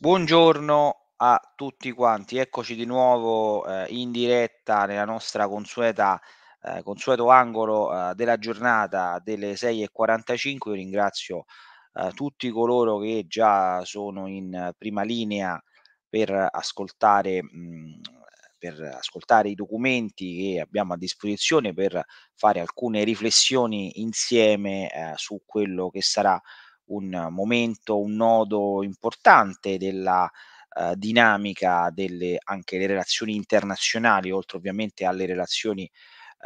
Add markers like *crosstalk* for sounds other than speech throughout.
Buongiorno a tutti quanti, eccoci di nuovo, ehm, in diretta nella nostra consueta ehm, consueto angolo, uhm, della giornata delle 6:45. Io ringrazio, uhm, tutti coloro che già sono in prima linea per ascoltare mhmm, per ascoltare i documenti che abbiamo a disposizione, per fare alcune riflessioni insieme, ehm, su quello che sarà un momento, un nodo importante della, uhm, dinamica delle anche le relazioni internazionali, oltre ovviamente alle relazioni,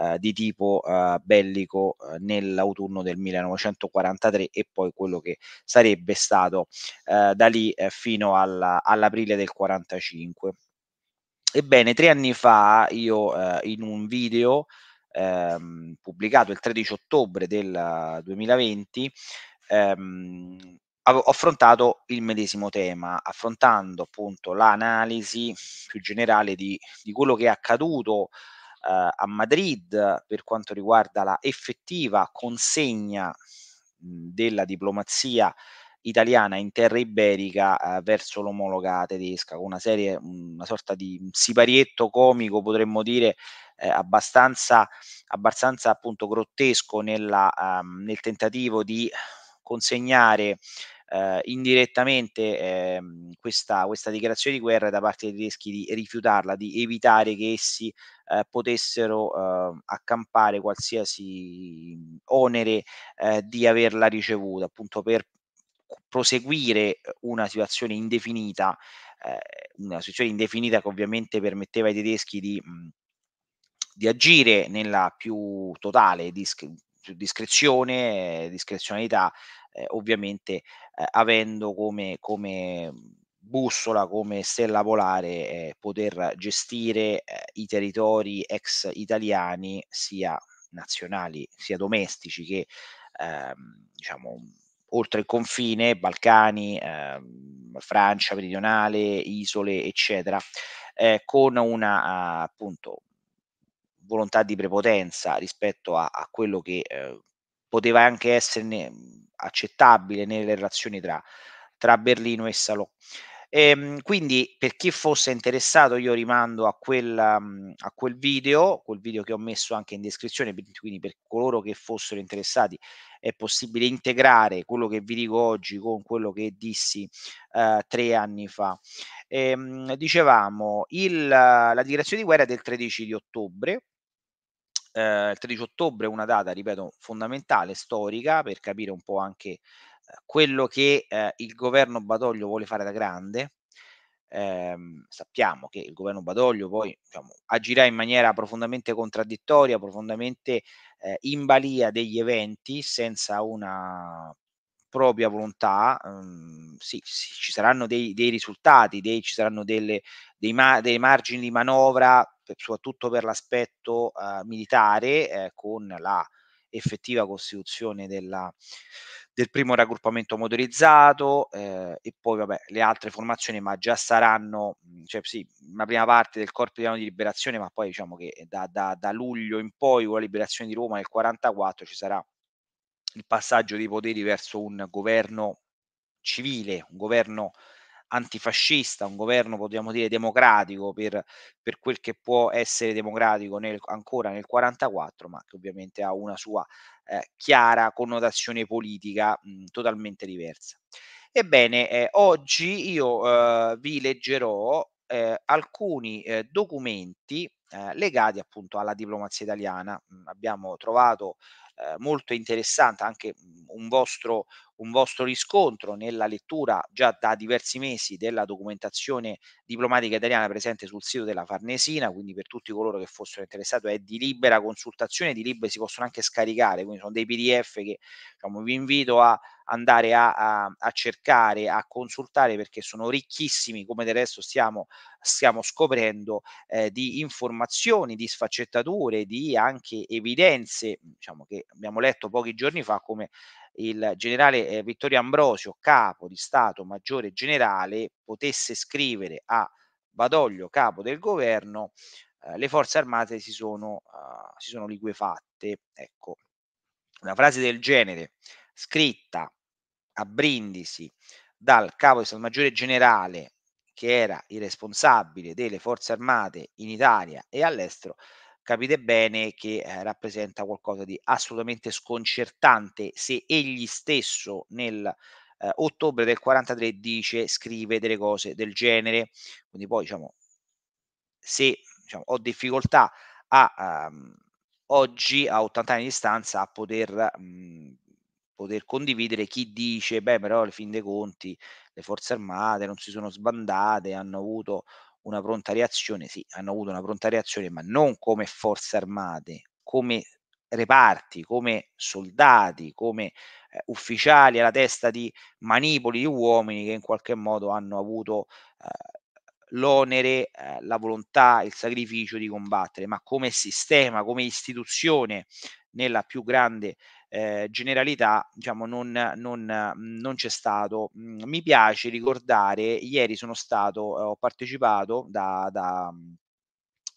uhm, di tipo, uhm, bellico, uhm, nell'autunno del 1943 e poi quello che sarebbe stato, uhm, da lì, ehm, fino alla all'aprile del '45. Ebbene, 3 anni fa io, in un video, ehm, pubblicato il 13 ottobre del 2020, ehm, ho affrontato il medesimo tema, affrontando appunto l'analisi più generale di di quello che è accaduto, uhm, a Madrid per quanto riguarda la effettiva consegna, mhmm, della diplomazia italiana in terra iberica, uhm, verso l'omologa tedesca, con una serie una sorta di siparietto comico potremmo dire, ehm, abbastanza abbastanza appunto grottesco nella uhm, nel tentativo di consegnare, uhm, indirettamente, ehm, questa questa dichiarazione di guerra da parte dei tedeschi, di rifiutarla, di evitare che essi, uhm, potessero, uhm, accampare qualsiasi onere, ehm, di averla ricevuta, appunto per proseguire una situazione indefinita, ehm, una situazione indefinita che ovviamente permetteva ai tedeschi di mhmm, di agire nella più totale più discrezione, discrezionalità, ehm, ovviamente, ehm, avendo come come bussola, come stella polare, ehm, poter gestire, ehm, i territori ex italiani, sia nazionali, sia domestici che, ehm, diciamo oltre il confine, Balcani, ehm, Francia meridionale, isole, eccetera, ehm, con una, appunto volontà di prepotenza rispetto a a quello che, ehm, poteva anche esserne, mhmm, accettabile nelle relazioni tra tra Berlino e Salò. Ehm, quindi per chi fosse interessato io rimando a quel mhmm, a quel video, quel video che ho messo anche in descrizione, quindi per coloro che fossero interessati è possibile integrare quello che vi dico oggi con quello che dissi, uhm, 3 anni fa. Ehm, dicevamo il la dichiarazione di guerra del 13 di ottobre ehm, il 13 ottobre è una data, ripeto, fondamentale, storica, per capire un po' anche, ehm, quello che, ehm, il governo Badoglio vuole fare da grande. Ehm, sappiamo che il governo Badoglio poi, diciamo, agirà in maniera profondamente contraddittoria, profondamente, ehm, in balia degli eventi, senza una propria volontà. Uhm, sì, sì, ci saranno dei dei risultati, dei ci saranno delle dei ma dei margini di manovra, soprattutto per l'aspetto, uhm, militare, ehm, con la effettiva costituzione della del primo raggruppamento motorizzato, ehm, e poi vabbè le altre formazioni, ma già saranno mhmm, cioè sì, una prima parte del corpo italiano di liberazione, ma poi diciamo che da da da luglio in poi, con la liberazione di Roma nel '44, ci sarà il passaggio dei poteri verso un governo civile, un governo antifascista, un governo potremmo dire democratico per per quel che può essere democratico nel ancora nel '44, ma che ovviamente ha una sua, ehm, chiara connotazione politica, mhmm, totalmente diversa. Ebbene, ehm, oggi io, uhm, vi leggerò, ehm, alcuni, ehm, documenti, ehm, legati appunto alla diplomazia italiana. Mhmm, abbiamo trovato, ehm, molto interessante anche, mhmm, un vostro un vostro riscontro nella lettura già da diversi mesi della documentazione diplomatica italiana presente sul sito della Farnesina, quindi per tutti coloro che fossero interessato è di libera consultazione, di libe si possono anche scaricare, quindi sono dei PDF che diciamo vi invito a andare a a a cercare, a consultare perché sono ricchissimi, come del resto stiamo stiamo scoprendo, ehm, di informazioni, di sfaccettature, di anche evidenze, diciamo che abbiamo letto pochi giorni fa come il generale, ehm, Vittorio Ambrosio, capo di Stato Maggiore Generale, potesse scrivere a Badoglio, capo del governo: ehm, "Le forze armate si sono uhm, si sono liquefatte." Ecco, una frase del genere, scritta a Brindisi, dal capo di Stato Maggiore Generale, che era il responsabile delle forze armate in Italia e all'estero, capite bene che eh, rappresenta qualcosa di assolutamente sconcertante se egli stesso nel eh, ottobre del 43 dice, scrive delle cose del genere. Quindi poi diciamo, se diciamo, ho difficoltà a um, oggi a 80 anni di distanza a poter, mhmm, poter condividere chi dice: "Beh, però alla fin dei conti le forze armate non si sono sbandate, hanno avuto una pronta reazione". Sì, hanno avuto una pronta reazione, ma non come forze armate, come reparti, come soldati, come, ehm, ufficiali alla testa di manipoli di uomini che in qualche modo hanno avuto, ehm l'onere, ehm, la volontà, il sacrificio di combattere, ma come sistema, come istituzione nella più grande, ehm, generalità diciamo non non non c'è stato. Mhmm, mi piace ricordare ieri sono stato ho partecipato da da mhmm,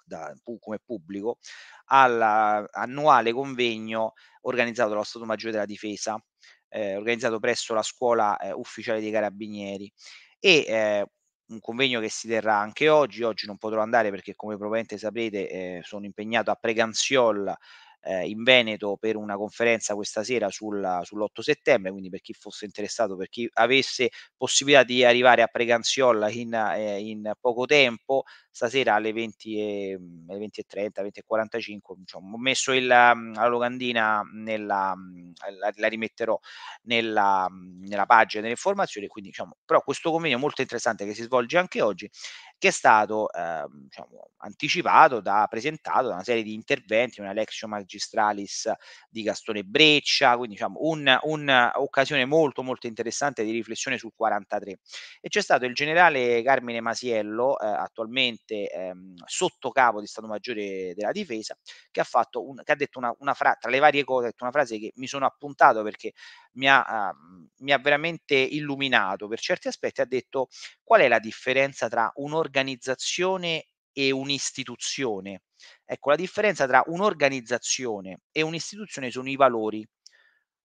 da come pubblico all'annuale convegno organizzato dallo Stato Maggiore della Difesa, ehm, organizzato presso la Scuola, ehm, Ufficiali dei Carabinieri e, ehm, un convegno che si terrà anche oggi. Oggi non potrò andare perché come probabilmente saprete, ehm, sono impegnato a Preganziol, ehm, in Veneto per una conferenza questa sera sul sull'8 settembre, quindi per chi fosse interessato, per chi avesse possibilità di arrivare a Preganziol in ehm, in poco tempo, stasera alle 20 e mhmm, alle 20:30, 20:45, diciamo ho messo il mhmm, la locandina nella mhmm, la la rimetterò nella mhmm, nella pagina delle informazioni, quindi diciamo però questo convegno molto interessante che si svolge anche oggi, che è stato, ehm, diciamo anticipato da presentato da una serie di interventi, una lectio magistralis di Gastone Breccia, quindi diciamo un un'occasione molto, molto interessante di riflessione sul 43. E c'è stato il generale Carmine Masiello, ehm, attualmente, ehm, sotto capo di Stato Maggiore della Difesa, che ha fatto un che ha detto una una fra tra le varie cose, ha detto una frase che mi sono appuntato perché mi ha uhm, mi ha veramente illuminato per certi aspetti, ha detto: "Qual è la differenza tra un'organizzazione e un'istituzione?" Ecco, la differenza tra un'organizzazione e un'istituzione sono i valori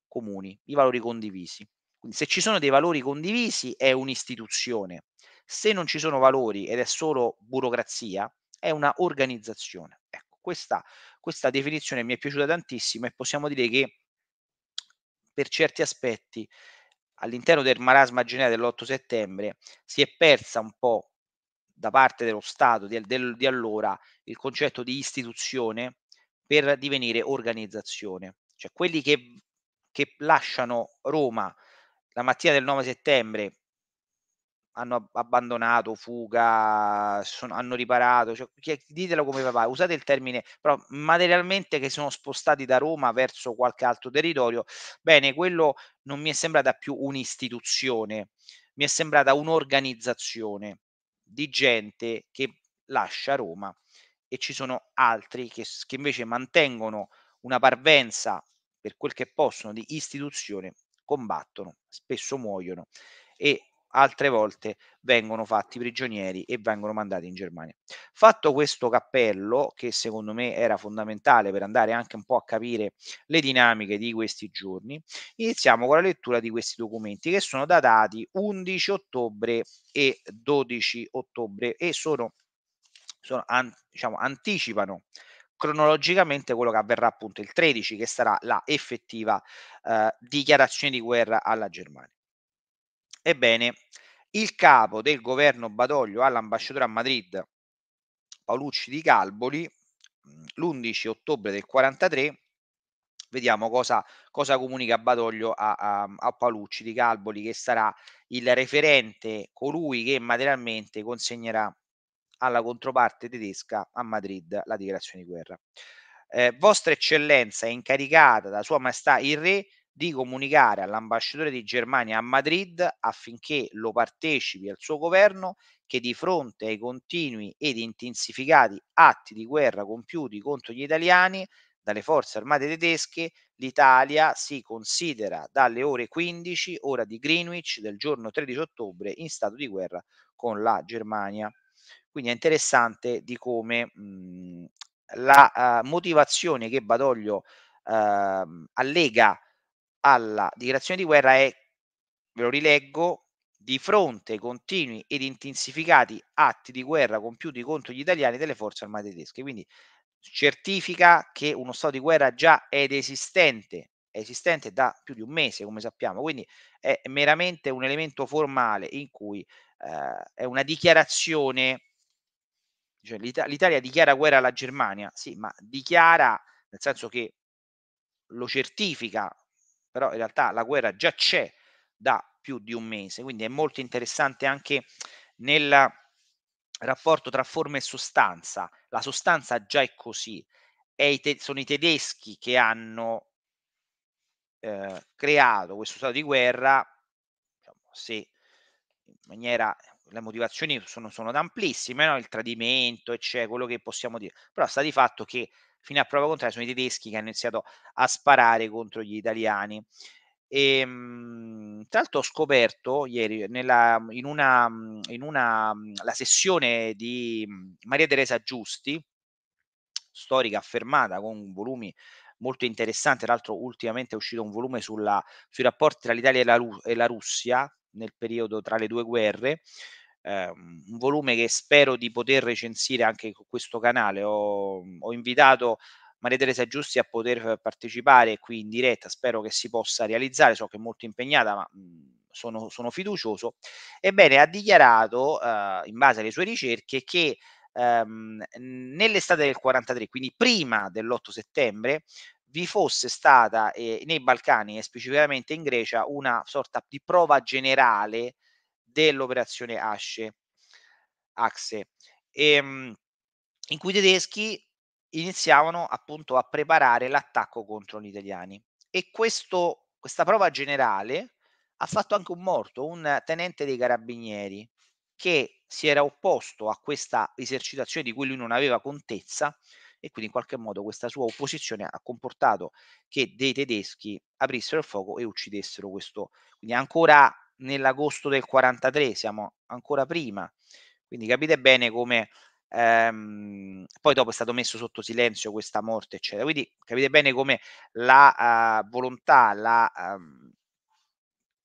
comuni, i valori condivisi. Quindi se ci sono dei valori condivisi è un'istituzione, se non ci sono valori ed è solo burocrazia, è una organizzazione. Ecco, questa questa definizione mi è piaciuta tantissimo e possiamo dire che per certi aspetti all'interno del marasma generale dell'8 settembre si è persa un po' da parte dello Stato di, del, di allora il concetto di istituzione per divenire organizzazione. Cioè quelli che, che lasciano Roma la mattina del 9 settembre hanno abbandonato, fuga, son hanno riparato, cioè ditelo come papà, usate il termine però materialmente che sono spostati da Roma verso qualche altro territorio, bene, quello non mi è sembrata più un'istituzione, mi è sembrata un'organizzazione di gente che lascia Roma e ci sono altri che che invece mantengono una parvenza, per quel che possono, di istituzione, combattono, spesso muoiono e altre volte vengono fatti prigionieri e vengono mandati in Germania. Fatto questo cappello, che secondo me era fondamentale per andare anche un po' a capire le dinamiche di questi giorni, iniziamo con la lettura di questi documenti che sono datati 11 ottobre e 12 ottobre e sono, sono an, diciamo, anticipano cronologicamente quello che avverrà appunto il 13 che sarà la effettiva eh, dichiarazione di guerra alla Germania. Ebbene, il capo del governo Badoglio all'ambasciatore a Madrid, Paolucci di Calboli, mhmm, l'11 ottobre del 43, vediamo cosa, cosa comunica Badoglio a, a, a Paolucci di Calboli, che sarà il referente, colui che materialmente consegnerà alla controparte tedesca a Madrid la dichiarazione di guerra. Eh, Vostra Eccellenza è incaricata da Sua Maestà il Re di comunicare all'ambasciatore di Germania a Madrid affinché lo partecipi al suo governo che di fronte ai continui ed intensificati atti di guerra compiuti contro gli italiani dalle forze armate tedesche, l'Italia si considera dalle ore 15, ora di Greenwich, del giorno 13 ottobre, in stato di guerra con la Germania. Quindi è interessante di come mh, la uh, motivazione che Badoglio uh, allega alla dichiarazione di guerra è, ve lo rileggo, di fronte ai continui ed intensificati atti di guerra compiuti contro gli italiani delle forze armate tedesche. Quindi certifica che uno stato di guerra già ed esistente, è esistente da più di un mese, come sappiamo, quindi è meramente un elemento formale in cui eh, è una dichiarazione, cioè l'Ita- l'Italia dichiara guerra alla Germania, sì, ma dichiara nel senso che lo certifica, però in realtà la guerra già c'è da più di un mese, quindi è molto interessante anche nel rapporto tra forma e sostanza. La sostanza già è così, è te- sono i tedeschi che hanno eh, creato questo stato di guerra, diciamo, se in maniera le motivazioni sono, sono amplissime, no? il tradimento, eccetera, quello che possiamo dire, però sta di fatto che fino a prova contraria sono i tedeschi che hanno iniziato a sparare contro gli italiani. E, mh, tra l'altro ho scoperto ieri nella, in una, in una la sessione di Maria Teresa Giusti, storica affermata con volumi molto interessanti, tra l'altro ultimamente è uscito un volume sulla, sui rapporti tra l'Italia e la, e la Russia nel periodo tra le due guerre, eh, un volume che spero di poter recensire anche con questo canale. Ho, ho invitato Maria Teresa Giusti a poter partecipare qui in diretta, spero che si possa realizzare, so che è molto impegnata, ma mh, sono, sono, fiducioso. Ebbene, ha dichiarato, eh, in base alle sue ricerche, che ehm, nell'estate del 43, quindi prima dell'8 settembre, vi fosse stata eh, nei Balcani e specificamente in Grecia una sorta di prova generale dell'operazione Asce, Axe, ehm, in cui i tedeschi iniziavano appunto a preparare l'attacco contro gli italiani. E questo, questa prova generale ha fatto anche un morto, un tenente dei carabinieri che si era opposto a questa esercitazione di cui lui non aveva contezza e quindi in qualche modo questa sua opposizione ha comportato che dei tedeschi aprissero il fuoco e uccidessero questo. Quindi ancora nell'agosto del 43, siamo ancora prima. Quindi capite bene come ehm, poi dopo è stato messo sotto silenzio questa morte, eccetera. Quindi capite bene come la uh, volontà, la, um,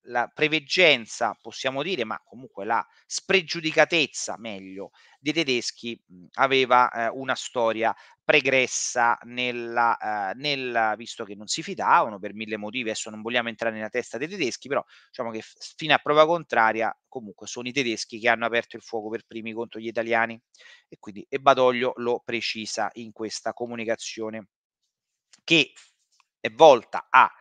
la preveggenza, possiamo dire, ma comunque la spregiudicatezza, meglio, dei tedeschi mh, aveva eh, una storia pregressa nella, eh, nel, visto che non si fidavano per mille motivi, adesso non vogliamo entrare nella testa dei tedeschi, però diciamo che fino a prova contraria comunque sono i tedeschi che hanno aperto il fuoco per primi contro gli italiani. E quindi e Badoglio lo precisa in questa comunicazione che è volta a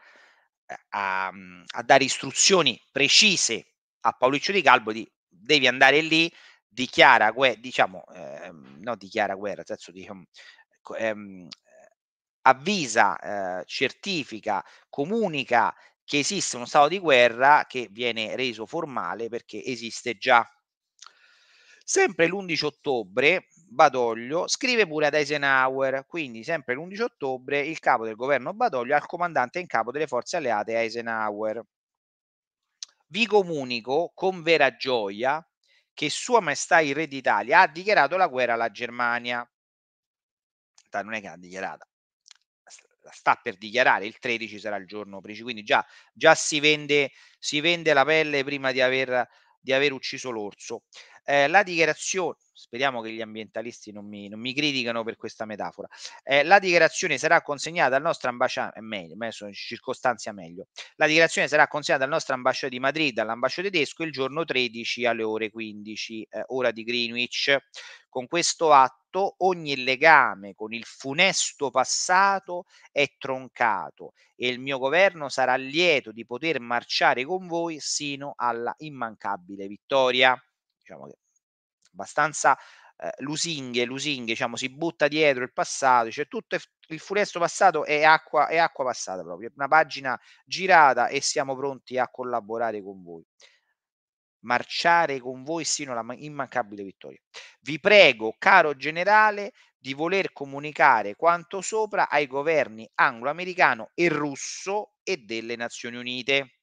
a, mhmm, a dare istruzioni precise a Pauliccio Di Calbo di devi andare lì, dichiara guerra, diciamo, ehm, no dichiara guerra, senso di, ehm, avvisa, eh, certifica, comunica che esiste uno stato di guerra che viene reso formale perché esiste già. Sempre l'11 ottobre Badoglio scrive pure ad Eisenhower, quindi sempre l'11 ottobre il capo del governo Badoglio al comandante in capo delle forze alleate Eisenhower. Vi comunico con vera gioia che Sua Maestà il Re d'Italia ha dichiarato la guerra alla Germania. Non è che l'ha dichiarata, sta per dichiarare, il 13 sarà il giorno preciso, quindi già, già si, vende, si vende la pelle prima di aver, di aver ucciso l'orso. Eh, la dichiarazione, speriamo che gli ambientalisti non mi, non mi criticano per questa metafora, eh, la dichiarazione sarà consegnata al nostro ambasciatore, è meglio, adesso circostanzia meglio, la dichiarazione sarà consegnata al nostro ambasciatore di Madrid, all'ambasciatore tedesco, il giorno 13 alle ore 15, eh, ora di Greenwich. Con questo atto ogni legame con il funesto passato è troncato e il mio governo sarà lieto di poter marciare con voi sino alla immancabile vittoria diciamo che abbastanza eh, lusinghe, lusinghe, diciamo, si butta dietro il passato, cioè tutto il funesto passato è acqua, è acqua passata proprio, una pagina girata e siamo pronti a collaborare con voi. Marciare con voi sino alla immancabile vittoria. Vi prego, caro generale, di voler comunicare quanto sopra ai governi anglo-americano e russo e delle Nazioni Unite.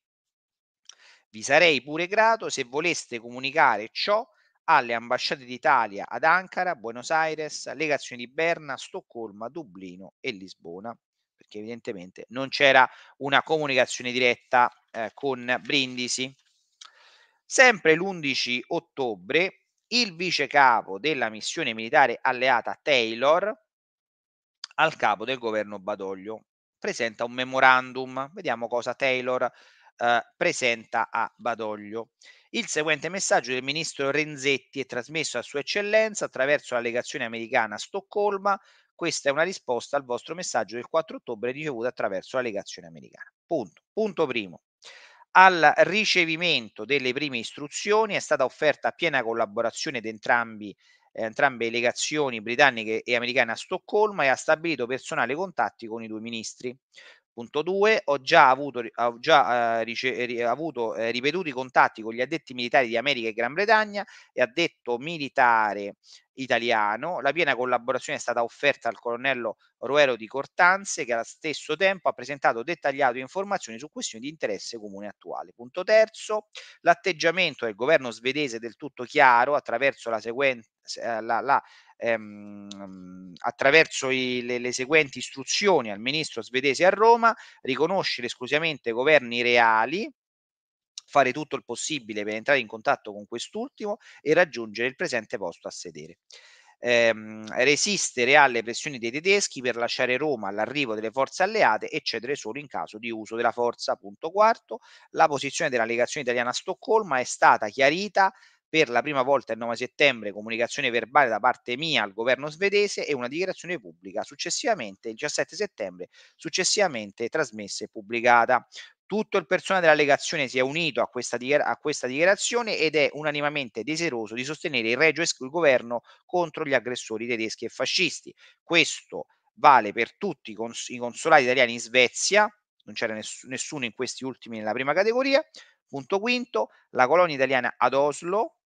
Vi sarei pure grato se voleste comunicare ciò alle ambasciate d'Italia ad Ankara, Buenos Aires, legazioni di Berna, Stoccolma, Dublino e Lisbona, perché evidentemente non c'era una comunicazione diretta eh, con Brindisi. Sempre l'11 ottobre il vice capo della missione militare alleata Taylor al capo del governo Badoglio presenta un memorandum. Vediamo cosa Taylor eh, presenta a Badoglio. Il seguente messaggio del ministro Renzetti è trasmesso a Sua Eccellenza attraverso la legazione americana a Stoccolma. Questa è una risposta al vostro messaggio del 4 ottobre ricevuto attraverso la legazione americana. Punto. Punto primo. Al ricevimento delle prime istruzioni è stata offerta piena collaborazione di entrambi eh, entrambe le legazioni britanniche e americane a Stoccolma e ha stabilito personali contatti con i due ministri. Punto 2. Ho già avuto, ho già, eh, rice- avuto eh, ripetuti contatti con gli addetti militari di America e Gran Bretagna e addetto militare italiano. La piena collaborazione è stata offerta al colonnello Ruero di Cortanze che allo stesso tempo ha presentato dettagliate informazioni su questioni di interesse comune attuale. Punto terzo, l'atteggiamento del governo svedese è del tutto chiaro attraverso la seguente eh, la, la ehm, attraverso i, le, le, seguenti istruzioni al ministro svedese a Roma, riconoscere esclusivamente governi reali, fare tutto il possibile per entrare in contatto con quest'ultimo e raggiungere il presente posto a sedere. Ehm, resistere alle pressioni dei tedeschi per lasciare Roma all'arrivo delle forze alleate e cedere solo in caso di uso della forza. Punto quarto, la posizione della legazione italiana a Stoccolma è stata chiarita per la prima volta il 9 settembre comunicazione verbale da parte mia al governo svedese e una dichiarazione pubblica successivamente il 17 settembre successivamente trasmessa e pubblicata. Tutto il personale della legazione si è unito a questa, a questa dichiarazione ed è unanimamente desideroso di sostenere il regio il governo contro gli aggressori tedeschi e fascisti. Questo vale per tutti i, cons- i consolati italiani in Svezia, non c'era ness- nessuno in questi ultimi nella prima categoria. Punto quinto, la colonia italiana ad Oslo,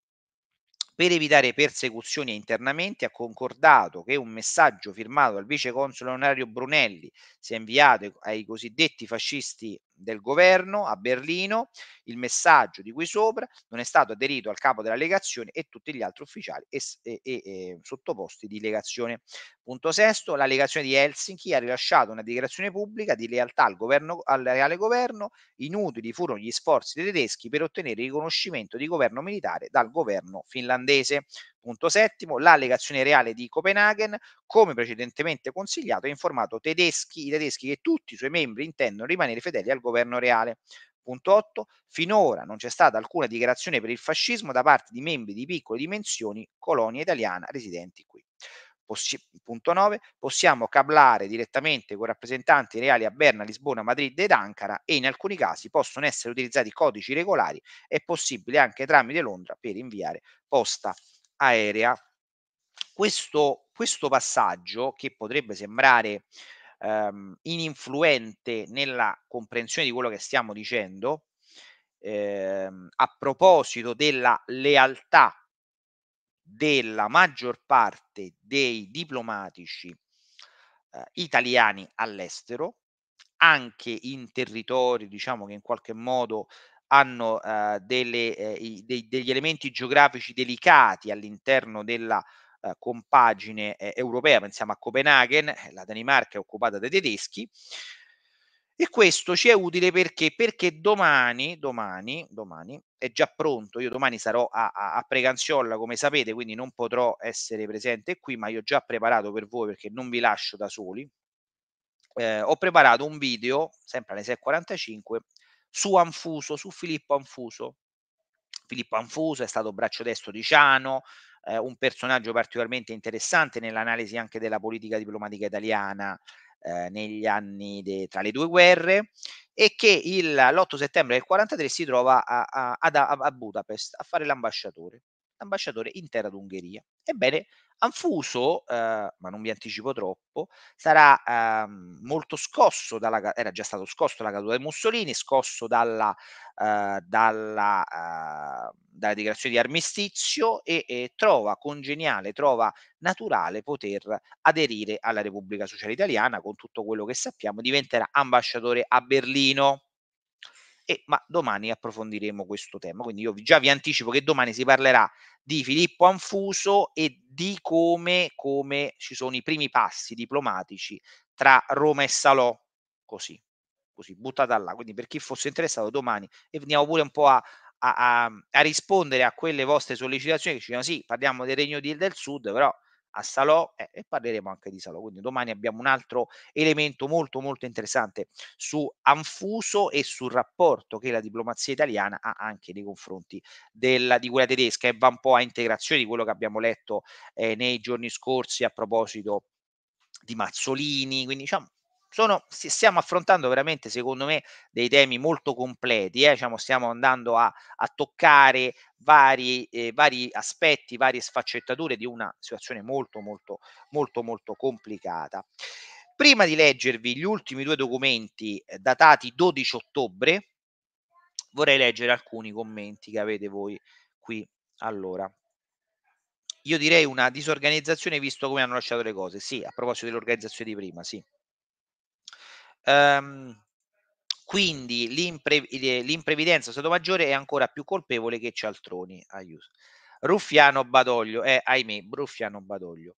per evitare persecuzioni e internamenti ha concordato che un messaggio firmato dal vice console onorario Brunelli sia inviato ai cosiddetti fascisti del governo a Berlino. Il messaggio di cui sopra non è stato aderito al capo della legazione e tutti gli altri ufficiali e, e, e sottoposti di legazione. Punto sesto, la legazione di Helsinki ha rilasciato una dichiarazione pubblica di lealtà al, governo, al reale governo. Inutili furono gli sforzi dei tedeschi per ottenere il riconoscimento di governo militare dal governo finlandese. Punto settimo, la legazione reale di Copenaghen, come precedentemente consigliato, ha informato tedeschi, i tedeschi che tutti i suoi membri intendono rimanere fedeli al governo reale. Punto 8. Finora non c'è stata alcuna dichiarazione per il fascismo da parte di membri di piccole dimensioni, colonia italiana residenti qui. Possi- punto 9. Possiamo cablare direttamente con rappresentanti reali a Berna, Lisbona, Madrid ed Ankara e in alcuni casi possono essere utilizzati codici regolari. È possibile anche tramite Londra per inviare posta aerea. Questo, questo passaggio, che potrebbe sembrare ehm, ininfluente nella comprensione di quello che stiamo dicendo, ehm, a proposito della lealtà della maggior parte dei diplomatici eh, italiani all'estero, anche in territori, diciamo che in qualche modo hanno eh, delle, eh, dei, degli elementi geografici delicati all'interno della eh, compagine eh, europea, pensiamo a Copenaghen, eh, la Danimarca è occupata dai tedeschi, e questo ci è utile perché? Perché domani, domani, domani è già pronto. Io domani sarò a, a, a Preganziolla, come sapete, quindi non potrò essere presente qui, ma io ho già preparato per voi perché non vi lascio da soli. Eh, ho preparato un video, sempre alle 6.45, su Anfuso, su Filippo Anfuso. Filippo Anfuso è stato braccio destro di Ciano, eh, un personaggio particolarmente interessante nell'analisi anche della politica diplomatica italiana eh, negli anni de, tra le due guerre e che il, l'8 settembre del 43 si trova a, a, a, a Budapest a fare l'ambasciatore, l'ambasciatore in terra d'Ungheria. Ebbene, Anfuso, eh, ma non vi anticipo troppo, sarà eh, molto scosso dalla, era già stato scosso dalla caduta di Mussolini, scosso dalla, eh, dalla, eh, dalla, dichiarazione di armistizio e, e, trova congeniale, trova naturale poter aderire alla Repubblica Sociale Italiana con tutto quello che sappiamo, diventerà ambasciatore a Berlino. E, ma domani approfondiremo questo tema. Quindi io già vi anticipo che domani si parlerà di Filippo Anfuso e di come, come ci sono i primi passi diplomatici tra Roma e Salò, così, così buttata là. Quindi per chi fosse interessato domani e andiamo pure un po' a, a, a rispondere a quelle vostre sollecitazioni che ci dicono sì, parliamo del Regno del Sud, però a Salò eh, e parleremo anche di Salò. Quindi domani abbiamo un altro elemento molto molto interessante su Anfuso e sul rapporto che la diplomazia italiana ha anche nei confronti della, di quella tedesca e va un po' a integrazione di quello che abbiamo letto eh, nei giorni scorsi a proposito di Mazzolini, quindi diciamo sono, stiamo affrontando veramente, secondo me, dei temi molto completi. Eh? Diciamo, stiamo andando a, a toccare vari, eh, vari, aspetti, varie sfaccettature di una situazione molto, molto, molto, molto complicata. Prima di leggervi gli ultimi due documenti eh, datati 12 ottobre, vorrei leggere alcuni commenti che avete voi qui. Allora, io direi una disorganizzazione visto come hanno lasciato le cose. Sì, a proposito dell'organizzazione di prima, sì. Um, quindi l'impre- l'imprevidenza Stato Maggiore è ancora più colpevole che Cialtroni. Aiuto. Ruffiano Badoglio, eh, ahimè, Ruffiano Badoglio.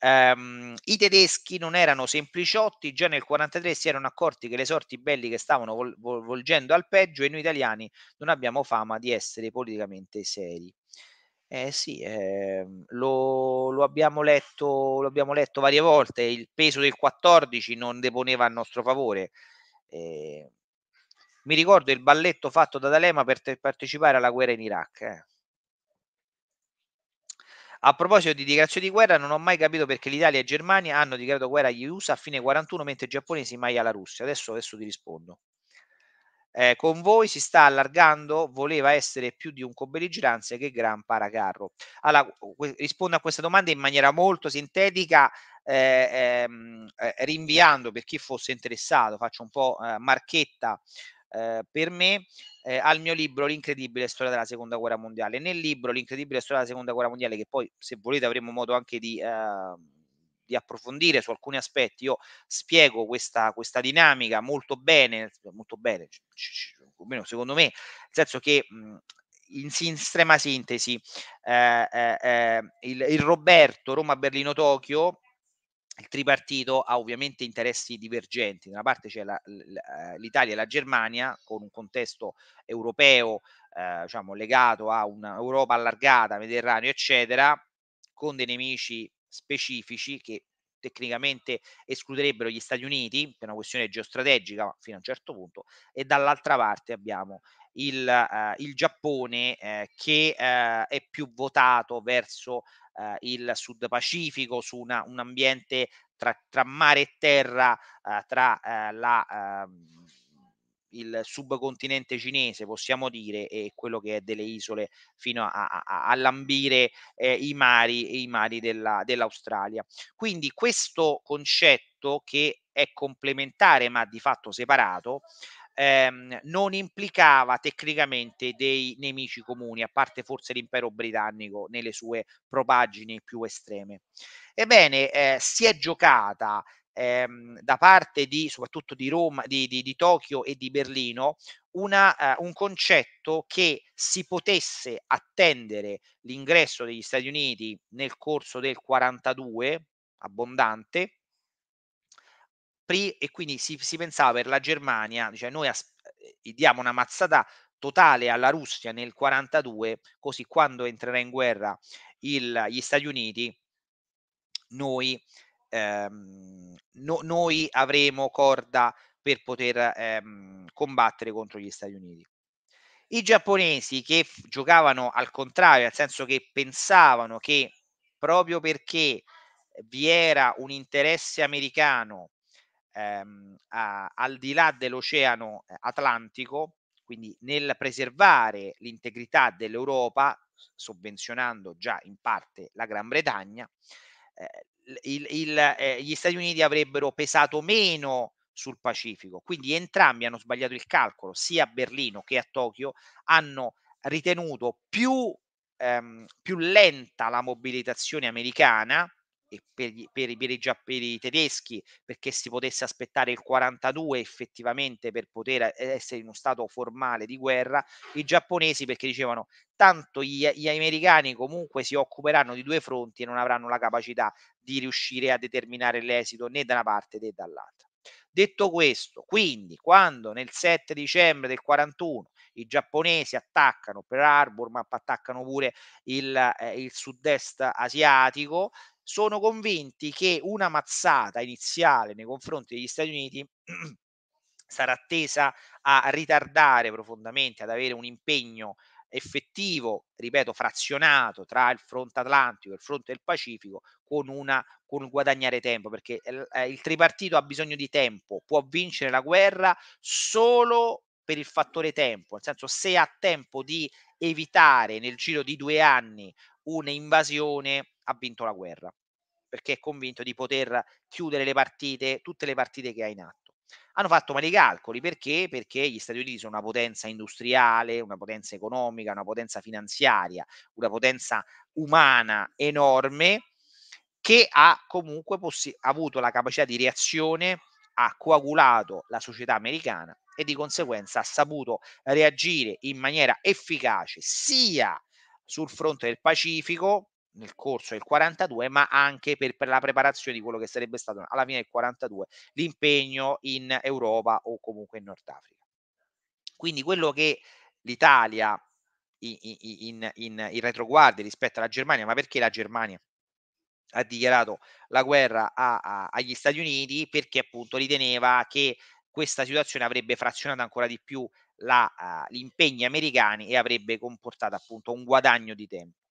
Um, I tedeschi non erano sempliciotti, già nel 1943 si erano accorti che le sorti belliche stavano vol- vol- volgendo al peggio e noi italiani non abbiamo fama di essere politicamente seri. Eh sì, ehm, lo, lo, abbiamo letto, lo abbiamo letto varie volte, il peso del 14 non deponeva a nostro favore. Eh, mi ricordo il balletto fatto da D'Alema per te- partecipare alla guerra in Iraq. Eh. A proposito di dichiarazioni di guerra, non ho mai capito perché l'Italia e Germania hanno dichiarato guerra agli USA a fine 41 mentre i giapponesi mai alla Russia. Adesso, adesso ti rispondo eh, con voi si sta allargando, voleva essere più di un co-belligeranza che gran paracarro. Allora, rispondo a questa domanda in maniera molto sintetica, eh, ehm, eh, rinviando per chi fosse interessato, faccio un po' eh, marchetta eh, per me eh, al mio libro L'incredibile storia della seconda guerra mondiale. Nel libro L'incredibile storia della seconda guerra mondiale, che poi se volete avremo modo anche di ehm, di approfondire su alcuni aspetti. Io spiego questa, questa dinamica molto bene, molto bene, almeno secondo me, nel senso che mh, in, in, estrema sintesi, eh, eh, eh, il, il, Roberto Roma-Berlino-Tokio, il tripartito ha ovviamente interessi divergenti. Da una parte c'è la, eh, l'Italia e la Germania con un contesto europeo eh, diciamo, legato a un'Europa allargata, Mediterraneo, eccetera, con dei nemici specifici che tecnicamente escluderebbero gli Stati Uniti per una questione geostrategica fino a un certo punto e dall'altra parte abbiamo il, uh, il Giappone uh, che uh, è più votato verso il Sud Pacifico su una, un ambiente tra, tra, mare e terra tra la ehm, il subcontinente cinese, possiamo dire, e quello che è delle isole fino a, a, a lambire eh, i mari, i mari della, dell'Australia. Quindi questo concetto che è complementare ma di fatto separato, ehm, non implicava tecnicamente dei nemici comuni, a parte forse l'impero britannico nelle sue propagini più estreme. Ebbene, eh, si è giocata ehm, da parte di soprattutto di Roma, di, di, di Tokyo e di Berlino una, uh, un concetto che si potesse attendere l'ingresso degli Stati Uniti nel corso del 42 abbondante e quindi si, si pensava per la Germania, cioè noi as- eh, diamo una mazzata totale alla Russia nel 42, così quando entrerà in guerra il, gli Stati Uniti, noi ehm, no, noi avremo corda per poter ehm, combattere contro gli Stati Uniti. I giapponesi che f- giocavano al contrario, nel senso che pensavano che proprio perché vi era un interesse americano ehm, a, al di là dell'oceano eh, Atlantico, quindi nel preservare l'integrità dell'Europa, sovvenzionando già in parte la Gran Bretagna, eh, il, il, eh, gli Stati Uniti avrebbero pesato meno sul Pacifico. Quindi entrambi hanno sbagliato il calcolo, sia a Berlino che a Tokyo hanno ritenuto più, ehm, più lenta la mobilitazione americana e per, gli, per, i, per, i, per, i, tedeschi perché si potesse aspettare il 42 effettivamente per poter essere in uno stato formale di guerra, i giapponesi perché dicevano tanto gli, gli americani comunque si occuperanno di due fronti e non avranno la capacità di riuscire a determinare l'esito né da una parte né dall'altra. Detto questo, quindi quando nel 7 dicembre del 41 i giapponesi attaccano Pearl Harbor, ma attaccano pure il, eh, il sud-est asiatico, sono convinti che una mazzata iniziale nei confronti degli Stati Uniti *clears throat* sarà tesa a ritardare profondamente, ad avere un impegno effettivo, ripeto, frazionato tra il fronte atlantico e il fronte del Pacifico con, una, con guadagnare tempo, perché il, eh, il tripartito ha bisogno di tempo, può vincere la guerra solo per il fattore tempo, nel senso se ha tempo di evitare nel giro di due anni un'invasione, ha vinto la guerra, perché è convinto di poter chiudere le partite, tutte le partite che ha in atto. Hanno fatto male i calcoli perché? Perché gli Stati Uniti sono una potenza industriale, una potenza economica, una potenza finanziaria, una potenza umana enorme che ha comunque possi- avuto la capacità di reazione, ha coagulato la società americana e di conseguenza ha saputo reagire in maniera efficace sia sul fronte del Pacifico nel corso del 42, ma anche per, per, la preparazione di quello che sarebbe stato alla fine del 42 l'impegno in Europa o comunque in Nord Africa. Quindi quello che l'Italia in, in, in, in retroguardia rispetto alla Germania, ma perché la Germania ha dichiarato la guerra a, a, agli Stati Uniti? Perché appunto riteneva che questa situazione avrebbe frazionato ancora di più la, uh, gli impegni americani e avrebbe comportato appunto un guadagno di tempo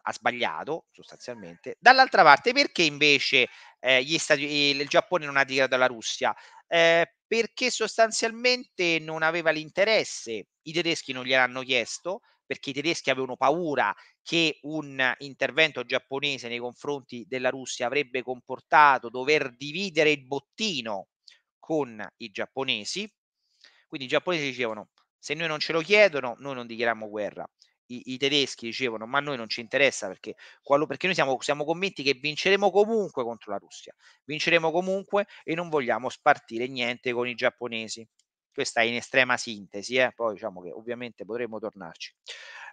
ha sbagliato sostanzialmente. Dall'altra parte, perché invece eh, gli Stati, il Giappone non ha dichiarato la Russia? Eh, perché sostanzialmente non aveva l'interesse, i tedeschi non gliel'hanno chiesto, perché i tedeschi avevano paura che un intervento giapponese nei confronti della Russia avrebbe comportato dover dividere il bottino con i giapponesi. Quindi i giapponesi dicevano, se noi non ce lo chiedono, noi non dichiariamo guerra i, i, tedeschi dicevano ma a noi non ci interessa perché, qualo, perché noi siamo, siamo, convinti che vinceremo comunque contro la Russia, vinceremo comunque e non vogliamo spartire niente con i giapponesi. Questa è in estrema sintesi, eh? poi diciamo che ovviamente potremo tornarci.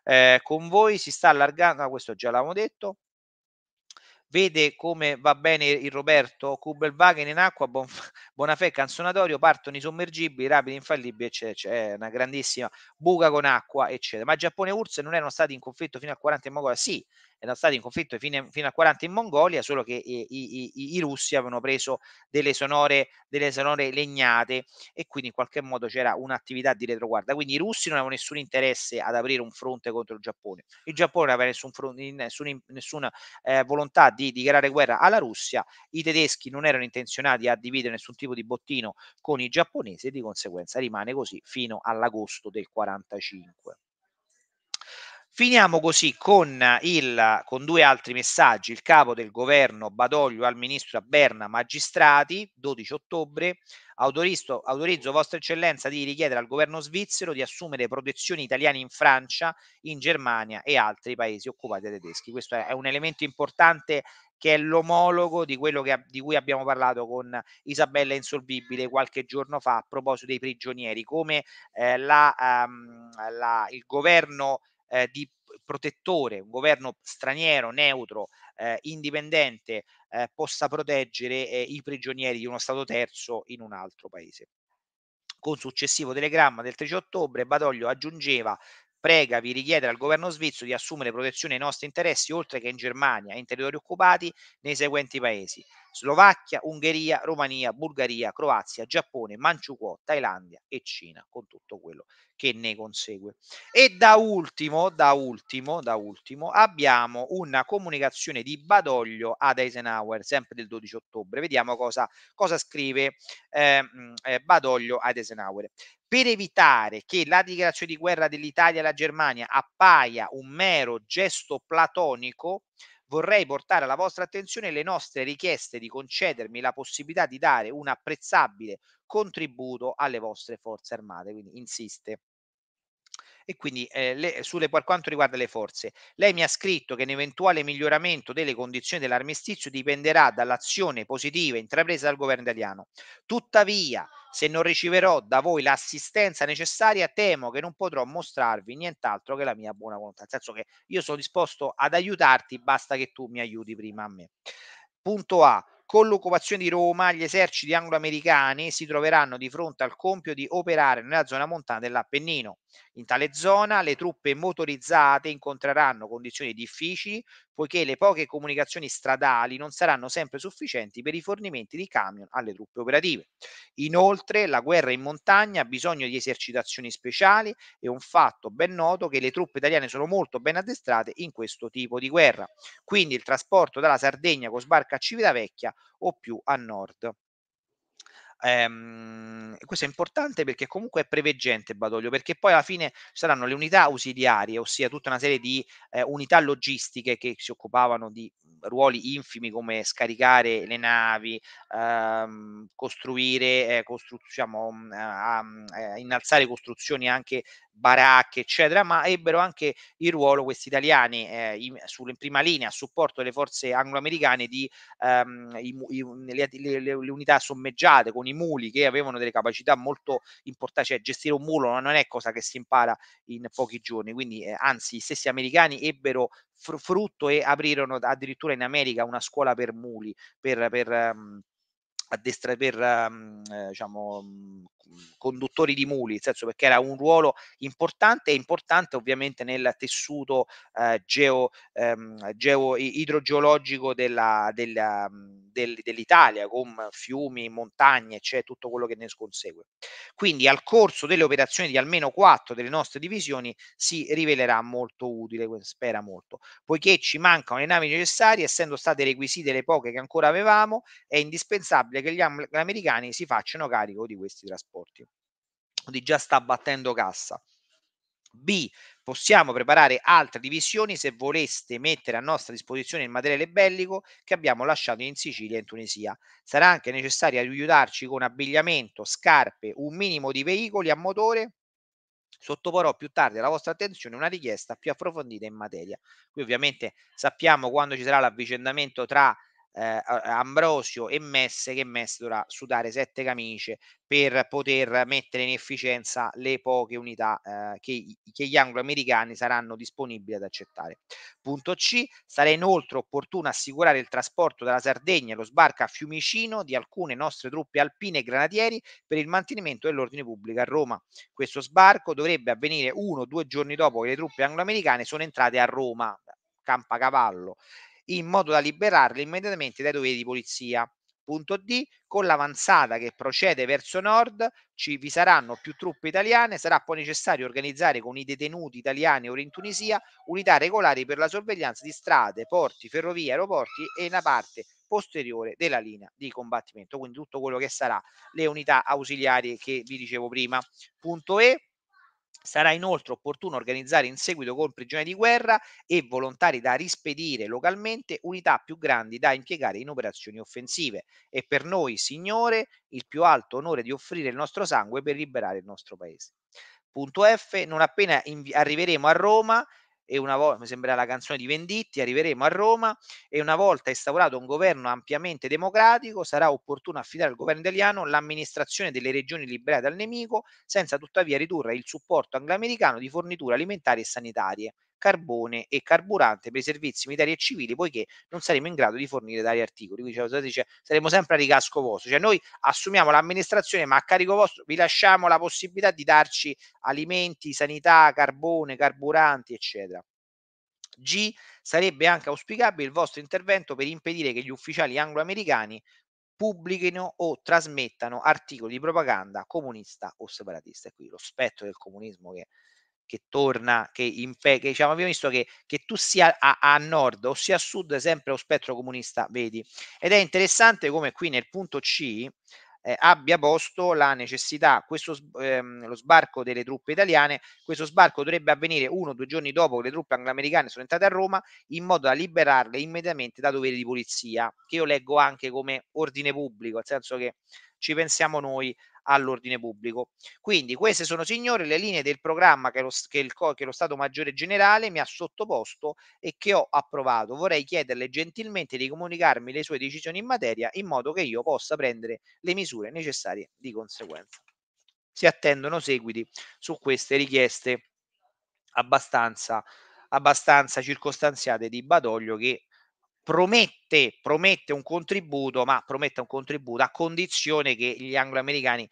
Eh, con voi si sta allargando, ah, questo già l'avevamo detto, vede come va bene il Roberto, Kubelwagen in acqua, Bonf- Bonafè canzonatorio, partono i sommergibili, rapidi, infallibili, eccetera, eccetera. È una grandissima buca con acqua, eccetera. Ma Giappone e URSS non erano stati in conflitto fino al 40 in Mongolia? Sì, erano stati in conflitto fino, fino al 40 in Mongolia, solo che i, i, i, i russi avevano preso delle sonore, delle sonore legnate e quindi in qualche modo c'era un'attività di retroguardia. Quindi i russi non avevano nessun interesse ad aprire un fronte contro il Giappone. Il Giappone non aveva nessun fronte, nessun, nessuna eh, volontà di dichiarare guerra alla Russia. I tedeschi non erano intenzionati a dividere nessun tipo di bottino con i giapponesi e di conseguenza rimane così fino all'agosto del 45. Finiamo così con, il, con due altri messaggi. Il capo del governo Badoglio al ministro a Berna Magistrati, 12 ottobre, autorizzo, autorizzo Vostra Eccellenza di richiedere al governo svizzero di assumere protezioni italiane in Francia, in Germania e altri paesi occupati dai tedeschi. Questo è, un elemento importante che è l'omologo di quello che, di cui abbiamo parlato con Isabella Insolvibile qualche giorno fa a proposito dei prigionieri, come eh, la, um, la, il governo eh, di protettore, un governo straniero, neutro, eh, indipendente, eh, possa proteggere eh, i prigionieri di uno Stato terzo in un altro paese. Con successivo telegramma del 13 ottobre, Badoglio aggiungeva prega vi richiedere al governo svizzero di assumere protezione ai nostri interessi oltre che in Germania e in territori occupati nei seguenti paesi Slovacchia, Ungheria, Romania, Bulgaria, Croazia, Giappone, Manciukuò, Thailandia e Cina con tutto quello che ne consegue. E da ultimo, da ultimo, da ultimo abbiamo una comunicazione di Badoglio ad Eisenhower sempre del 12 ottobre. Vediamo cosa, cosa scrive eh, eh, Badoglio ad Eisenhower per evitare che la dichiarazione di guerra dell'Italia alla Germania appaia un mero gesto platonico, vorrei portare alla vostra attenzione le nostre richieste di concedermi la possibilità di dare un apprezzabile contributo alle vostre forze armate. Quindi insiste e quindi eh, le, sulle, per quanto riguarda le forze, lei mi ha scritto che un eventuale miglioramento delle condizioni dell'armistizio dipenderà dall'azione positiva intrapresa dal governo italiano. Tuttavia, se non riceverò da voi l'assistenza necessaria, temo che non potrò mostrarvi nient'altro che la mia buona volontà. Nel senso che io sono disposto ad aiutarti, basta che tu mi aiuti prima a me. Punto A Con l'occupazione di Roma, gli eserciti anglo-americani si troveranno di fronte al compito di operare nella zona montana dell'Appennino. In tale zona le truppe motorizzate incontreranno condizioni difficili poiché le poche comunicazioni stradali non saranno sempre sufficienti per i fornimenti di camion alle truppe operative. Inoltre, la guerra in montagna ha bisogno di esercitazioni speciali e un fatto ben noto che le truppe italiane sono molto ben addestrate in questo tipo di guerra. Quindi il trasporto dalla Sardegna con sbarco a Civitavecchia o più a nord. Ehm, questo è importante perché comunque è preveggente Badoglio, perché poi alla fine saranno le unità ausiliarie, ossia tutta una serie di eh, unità logistiche che si occupavano di ruoli infimi come scaricare le navi, ehm, costruire, eh, costru- diciamo, a, innalzare costruzioni anche baracche, eccetera, ma ebbero anche il ruolo questi italiani eh, in, sulla, in prima linea a supporto delle forze anglo-americane di ehm, i, i, le, le, le, unità sommeggiate con i muli che avevano delle capacità molto importanti, cioè gestire un mulo non è cosa che si impara in pochi giorni, quindi eh, anzi i stessi americani ebbero fr- frutto e aprirono addirittura in America una scuola per muli, per, per um, addestra per um, eh, diciamo um, conduttori di muli, nel senso perché era un ruolo importante e importante ovviamente nel tessuto eh, geo, ehm, geo idrogeologico della, della, del, dell'Italia con fiumi, montagne, c'è tutto quello che ne consegue. Quindi al corso delle operazioni di almeno quattro delle nostre divisioni si rivelerà molto utile, spera molto, poiché ci mancano le navi necessarie, essendo state requisite le poche che ancora avevamo, è indispensabile che gli americani si facciano carico di questi trasporti. Quindi già sta battendo cassa. B. Possiamo preparare altre divisioni se voleste mettere a nostra disposizione il materiale bellico che abbiamo lasciato in Sicilia e in Tunisia. Sarà anche necessario aiutarci con abbigliamento, scarpe, un minimo di veicoli a motore sottoporrò più tardi alla vostra attenzione una richiesta più approfondita in materia. Qui ovviamente sappiamo quando ci sarà l'avvicendamento tra eh, Ambrosio e Messe che Messe dovrà sudare sette camicie per poter mettere in efficienza le poche unità eh, che, che, gli anglo-americani saranno disponibili ad accettare. Punto C. Sarà inoltre opportuno assicurare il trasporto dalla Sardegna e lo sbarco a Fiumicino di alcune nostre truppe alpine e granatieri per il mantenimento dell'ordine pubblico a Roma. Questo sbarco dovrebbe avvenire uno o due giorni dopo che le truppe anglo-americane sono entrate a Roma, Campacavallo in modo da liberarli immediatamente dai doveri di polizia. Punto D. Con l'avanzata che procede verso nord ci, vi saranno più truppe italiane, sarà poi necessario organizzare con i detenuti italiani ora in Tunisia unità regolari per la sorveglianza di strade, porti, ferrovie, aeroporti e una parte posteriore della linea di combattimento. Quindi tutto quello che sarà le unità ausiliarie che vi dicevo prima. Punto E Sarà inoltre opportuno organizzare in seguito con prigionieri di guerra e volontari da rispedire localmente unità più grandi da impiegare in operazioni offensive. E per noi, Signore, il più alto onore di offrire il nostro sangue per liberare il nostro paese. Punto F. Non appena invi- arriveremo a Roma, e una volta, mi sembra la canzone di Venditti, arriveremo a Roma e una volta instaurato un governo ampiamente democratico sarà opportuno affidare al governo italiano l'amministrazione delle regioni liberate dal nemico senza tuttavia ridurre il supporto angloamericano di forniture alimentari e sanitarie carbone e carburante per i servizi militari e civili, poiché non saremo in grado di fornire tali articoli. Quindi cioè, dice, saremo sempre a ricasco vostro. Cioè, noi assumiamo l'amministrazione, ma a carico vostro vi lasciamo la possibilità di darci alimenti, sanità, carbone, carburanti, eccetera. G. Sarebbe anche auspicabile il vostro intervento per impedire che gli ufficiali anglo-americani pubblichino o trasmettano articoli di propaganda comunista o separatista. E qui lo spettro del comunismo che che torna, che, impe- che diciamo, abbiamo visto che, che tu sia a, a, nord o sia a sud, sempre lo spettro comunista, vedi. Ed è interessante come qui nel punto C eh, abbia posto la necessità, questo, ehm, lo sbarco delle truppe italiane, questo sbarco dovrebbe avvenire uno o due giorni dopo che le truppe angloamericane sono entrate a Roma, in modo da liberarle immediatamente da doveri di polizia, che io leggo anche come ordine pubblico, nel senso che ci pensiamo noi all'ordine pubblico. Quindi queste sono, signore, le linee del programma che lo, che, il, che lo Stato Maggiore Generale mi ha sottoposto e che ho approvato. Vorrei chiederle gentilmente di comunicarmi le sue decisioni in materia in modo che io possa prendere le misure necessarie di conseguenza. Si attendono seguiti su queste richieste abbastanza, abbastanza circostanziate di Badoglio che promette, promette un contributo, ma promette un contributo a condizione che gli angloamericani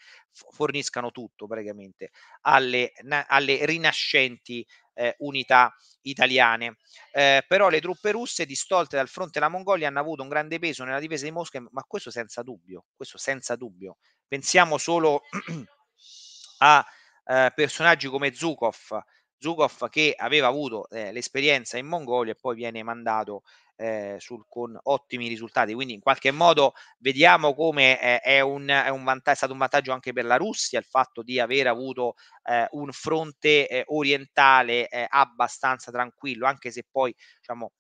forniscano tutto praticamente alle, alle rinascenti eh, unità italiane. Eh, però le truppe russe distolte dal fronte della Mongolia hanno avuto un grande peso nella difesa di Mosca, ma questo senza dubbio, questo senza dubbio. Pensiamo solo *clears throat* a eh, personaggi come Zukov, Zukov che aveva avuto eh, l'esperienza in Mongolia e poi viene mandato eh, sul, con ottimi risultati. Quindi in qualche modo vediamo come eh, è, un, è, un vanta- è, stato un vantaggio anche per la Russia il fatto di aver avuto eh, un fronte eh, orientale eh, abbastanza tranquillo, anche se poi diciamo,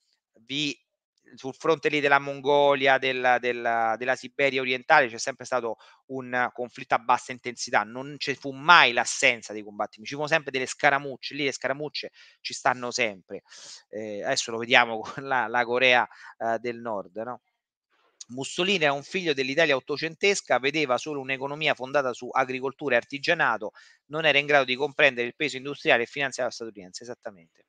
vi sul fronte lì della Mongolia, della, della, della, Siberia orientale c'è sempre stato un conflitto a bassa intensità, non ci fu mai l'assenza dei combattimenti, ci furono sempre delle scaramucce, lì le scaramucce ci stanno sempre, eh, adesso lo vediamo *laughs* con la, la Corea eh, del Nord, no? Mussolini era un figlio dell'Italia ottocentesca, vedeva solo un'economia fondata su agricoltura e artigianato, non era in grado di comprendere il peso industriale e finanziario statunitense, esattamente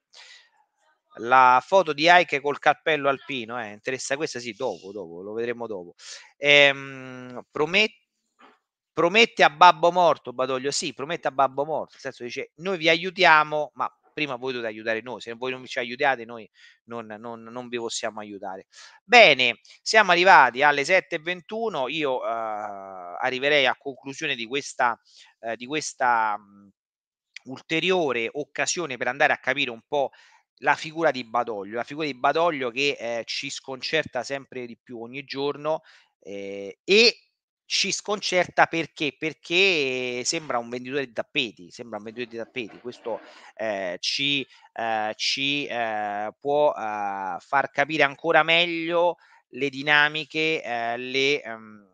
la foto di Ike col cappello alpino, eh, interessa questa sì, dopo, dopo, lo vedremo dopo. Ehm, promet- promette a babbo morto, Badoglio, sì, promette a babbo morto, nel senso dice, noi vi aiutiamo, ma prima voi dovete aiutare noi, se voi non ci aiutate noi non, non, non vi possiamo aiutare. Bene, siamo arrivati alle 7.21, io eh, arriverei a conclusione di questa, eh, di questa mh, ulteriore occasione per andare a capire un po' la figura di Badoglio, la figura di Badoglio che eh, ci sconcerta sempre di più ogni giorno eh, e ci sconcerta perché? Perché sembra un venditore di tappeti, sembra un venditore di tappeti, questo eh, ci, eh, ci eh, può eh, far capire ancora meglio le dinamiche, le, um,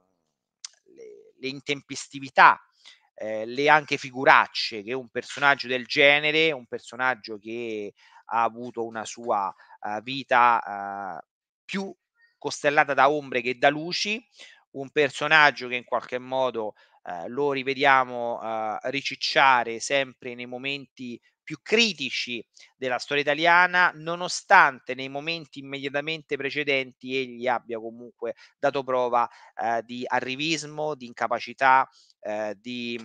le, le intempestività eh, le anche figuracce che un personaggio del genere, un personaggio che ha avuto una sua uh, vita uh, più costellata da ombre che da luci, un personaggio che in qualche modo uh, lo rivediamo ricicciare sempre nei momenti più critici della storia italiana, nonostante nei momenti immediatamente precedenti egli abbia comunque dato prova di arrivismo, di incapacità, di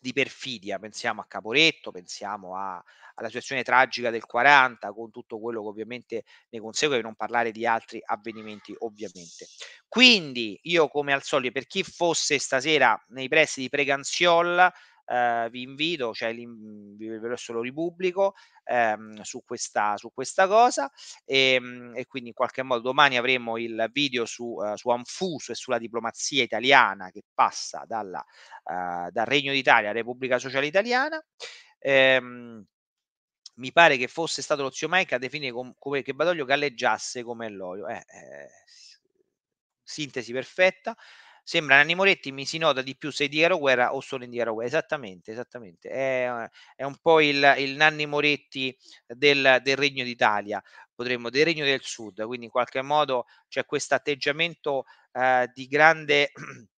di perfidia, pensiamo a Caporetto, pensiamo a, alla situazione tragica del 40, con tutto quello che ovviamente ne consegue, per non parlare di altri avvenimenti ovviamente. Quindi io come al solito, per chi fosse stasera nei pressi di Preganziol, eh, vi invito, cioè vi verso lo ripubblico ehm, su, questa, su questa cosa e, ehm, e, quindi in qualche modo domani avremo il video su, uh, su Anfuso e sulla diplomazia italiana che passa dalla, uh, dal Regno d'Italia alla Repubblica Sociale Italiana. Ehm, mi pare che fosse stato lo zio Mike a definire com- come che Badoglio galleggiasse come l'olio. Eh, eh, sintesi perfetta. Sembra Nanni Moretti mi si nota di più se dichiaro guerra o solo in dichiaro guerra. Esattamente, esattamente. È, è un po' il, il Nanni Moretti del, del, Regno d'Italia, potremmo, del Regno del Sud. Quindi in qualche modo c'è questo atteggiamento eh, di grande *clears throat*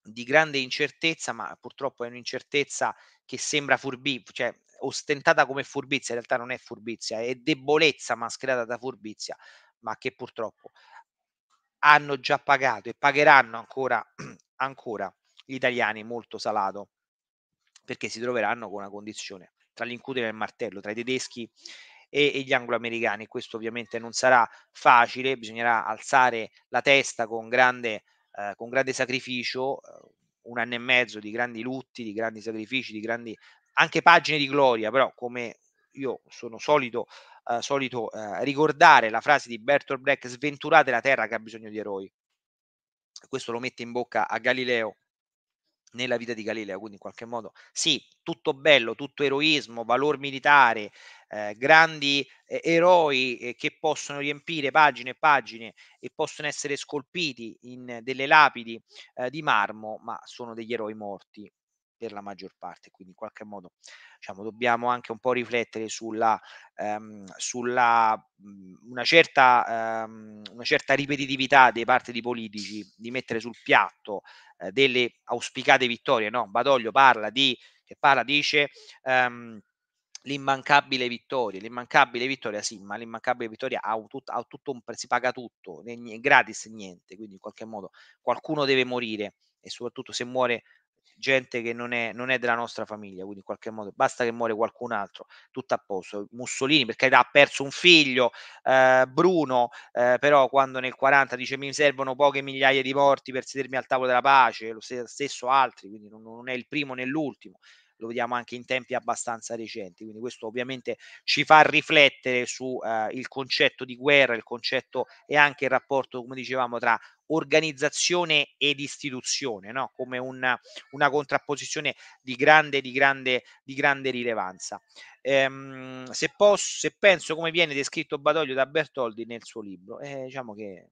di grande incertezza, ma purtroppo è un'incertezza che sembra furbizia, cioè ostentata come furbizia, in realtà non è furbizia, è debolezza mascherata da furbizia, ma che purtroppo hanno già pagato e pagheranno ancora, *clears throat* ancora gli italiani molto salato, perché si troveranno con una condizione tra l'incudine e il martello, tra i tedeschi e, e, gli angloamericani. Questo ovviamente non sarà facile, bisognerà alzare la testa con grande, eh, con grande sacrificio, eh, un anno e mezzo di grandi lutti, di grandi sacrifici, di grandi anche pagine di gloria, però come io sono solito eh, solito eh, ricordare la frase di Bertolt Brecht, sventurate la terra che ha bisogno di eroi. Questo lo mette in bocca a Galileo nella vita di Galileo, quindi in qualche modo sì, tutto bello, tutto eroismo, valor militare, eh, grandi eh, eroi eh, che possono riempire pagine e pagine e possono essere scolpiti in delle lapidi eh, di marmo, ma sono degli eroi morti per la maggior parte, quindi in qualche modo diciamo, dobbiamo anche un po' riflettere sulla, ehm, sulla mh, mhmm, una, certa, ehm, una certa ripetitività dei partiti politici di mettere sul piatto eh, delle auspicate vittorie. No? Badoglio parla di, che parla, dice... Ehm, L'immancabile vittoria, l'immancabile vittoria sì, ma l'immancabile vittoria ha tut ha tutto un pre si paga tutto, nie gratis niente, quindi in qualche modo qualcuno deve morire e soprattutto se muore gente che non è non è della nostra famiglia, quindi in qualche modo basta che muore qualcun altro, tutto a posto. Mussolini per carità ha perso un figlio, ehm, Bruno, ehm, però quando nel '40 dice: "Mi servono poche migliaia di morti per sedermi al tavolo della pace", lo ste stesso altri, quindi non non è il primo né l'ultimo lo vediamo anche in tempi abbastanza recenti. Quindi questo ovviamente ci fa riflettere su eh, concetto di guerra, il concetto e anche il rapporto, come dicevamo, tra organizzazione ed istituzione, no? come una, una contrapposizione di grande, di grande, di grande rilevanza. Ehm, se, posso, se penso come viene descritto Badoglio da Bertoldi nel suo libro, eh, diciamo che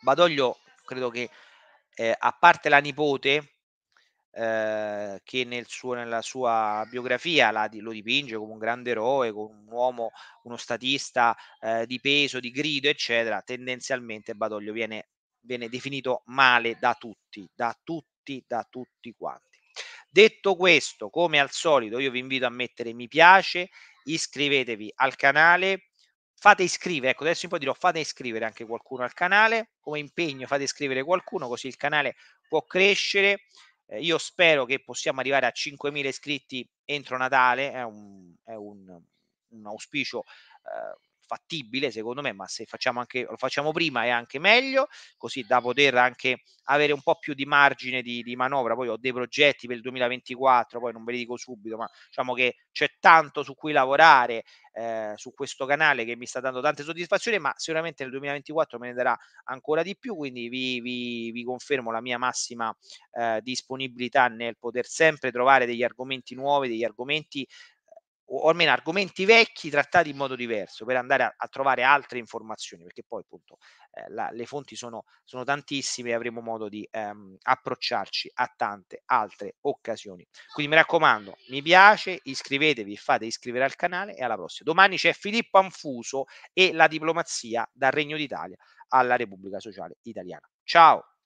Badoglio credo che eh, a parte la nipote, Ehm, che nel suo nella sua biografia la lo dipinge come un grande eroe, come un uomo, uno statista, ehm, di peso, di grido, eccetera, tendenzialmente Badoglio viene viene definito male da tutti, da tutti, da tutti quanti. Detto questo, come al solito io vi invito a mettere mi piace, iscrivetevi al canale, fate iscrivere, ecco adesso in poi dirò fate iscrivere anche qualcuno al canale, come impegno fate iscrivere qualcuno così il canale può crescere eh, io spero che possiamo arrivare a 5.000 iscritti entro Natale, è un, è un, un auspicio eh, fattibile secondo me, ma se facciamo anche, lo facciamo prima è anche meglio, così da poter anche avere un po' più di margine di, di manovra. Poi ho dei progetti per il 2024, poi non ve li dico subito, ma diciamo che c'è tanto su cui lavorare eh, su questo canale che mi sta dando tante soddisfazioni, ma sicuramente nel 2024 me ne darà ancora di più, quindi vi, vi, vi confermo la mia massima eh, disponibilità nel poter sempre trovare degli argomenti nuovi, degli argomenti o almeno argomenti vecchi trattati in modo diverso per andare a, a trovare altre informazioni, perché poi appunto eh, la, le fonti sono, sono, tantissime e avremo modo di ehm, approcciarci a tante altre occasioni. Quindi mi raccomando, mi piace, iscrivetevi, fate iscrivere al canale e alla prossima. Domani c'è Filippo Anfuso e la diplomazia dal Regno d'Italia alla Repubblica Sociale Italiana. Ciao!